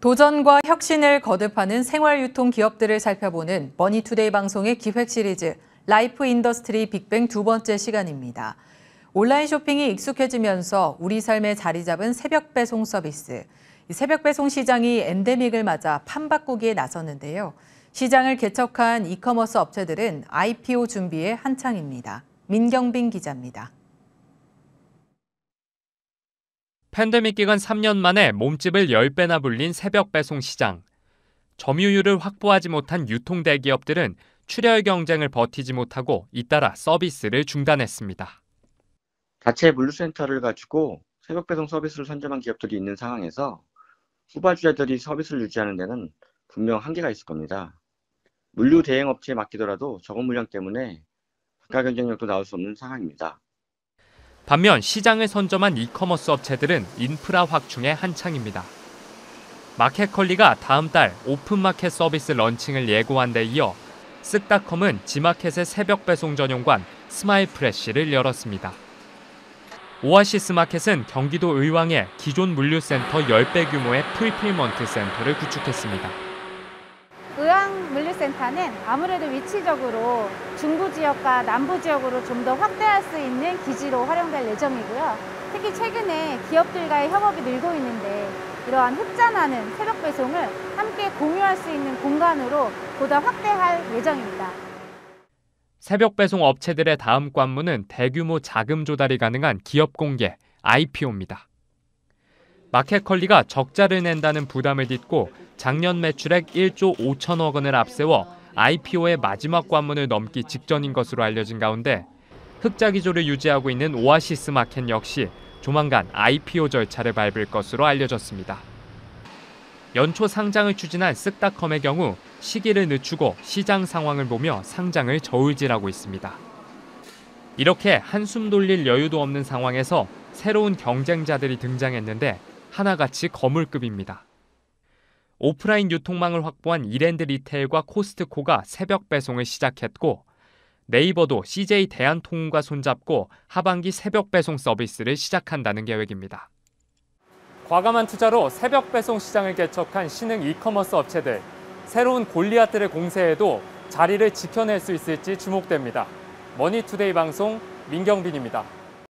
도전과 혁신을 거듭하는 생활유통 기업들을 살펴보는 머니투데이 방송의 기획 시리즈 Life Industry Big Bang 두 번째 시간입니다. 온라인 쇼핑이 익숙해지면서 우리 삶에 자리 잡은 새벽 배송 서비스. 새벽 배송 시장이 엔데믹을 맞아 판바꾸기에 나섰는데요. 시장을 개척한 이커머스 업체들은 IPO 준비에 한창입니다. 민경빈 기자입니다. 팬데믹 기간 3년 만에 몸집을 10배나 불린 새벽 배송 시장. 점유율을 확보하지 못한 유통 대기업들은 출혈 경쟁을 버티지 못하고 잇따라 서비스를 중단했습니다. 자체 물류센터를 가지고 새벽 배송 서비스를 선점한 기업들이 있는 상황에서 후발주자들이 서비스를 유지하는 데는 분명 한계가 있을 겁니다. 물류 대행 업체에 맡기더라도 적은 물량 때문에 단가 경쟁력도 나올 수 없는 상황입니다. 반면 시장을 선점한 이커머스 업체들은 인프라 확충에 한창입니다. 마켓컬리가 다음 달 오픈마켓 서비스 런칭을 예고한 데 이어 쓱닷컴은 지마켓의 새벽 배송 전용관 스마일프레쉬를 열었습니다. 오아시스 마켓은 경기도 의왕에 기존 물류센터 10배 규모의 풀필먼트 센터를 구축했습니다. 의왕 물류센터는 아무래도 위치적으로 중부 지역과 남부 지역으로 좀 더 확대할 수 있는 기지로 활용될 예정이고요. 특히 최근에 기업들과의 협업이 늘고 있는데 이러한 흡잔하는 새벽 배송을 함께 공유할 수 있는 공간으로 보다 확대할 예정입니다. 새벽 배송 업체들의 다음 관문은 대규모 자금 조달이 가능한 기업 공개 IPO입니다. 마켓컬리가 적자를 낸다는 부담을 딛고 작년 매출액 1조 5천억 원을 앞세워 IPO의 마지막 관문을 넘기 직전인 것으로 알려진 가운데 흑자 기조를 유지하고 있는 오아시스 마켓 역시 조만간 IPO 절차를 밟을 것으로 알려졌습니다. 연초 상장을 추진한 쓱닷컴의 경우 시기를 늦추고 시장 상황을 보며 상장을 저울질하고 있습니다. 이렇게 한숨 돌릴 여유도 없는 상황에서 새로운 경쟁자들이 등장했는데 하나같이 거물급입니다. 오프라인 유통망을 확보한 이랜드 리테일과 코스트코가 새벽 배송을 시작했고 네이버도 CJ 대한통운과 손잡고 하반기 새벽 배송 서비스를 시작한다는 계획입니다. 과감한 투자로 새벽 배송 시장을 개척한 신흥 이커머스 업체들. 새로운 골리앗들의 공세에도 자리를 지켜낼 수 있을지 주목됩니다. 머니투데이 방송 민경빈입니다.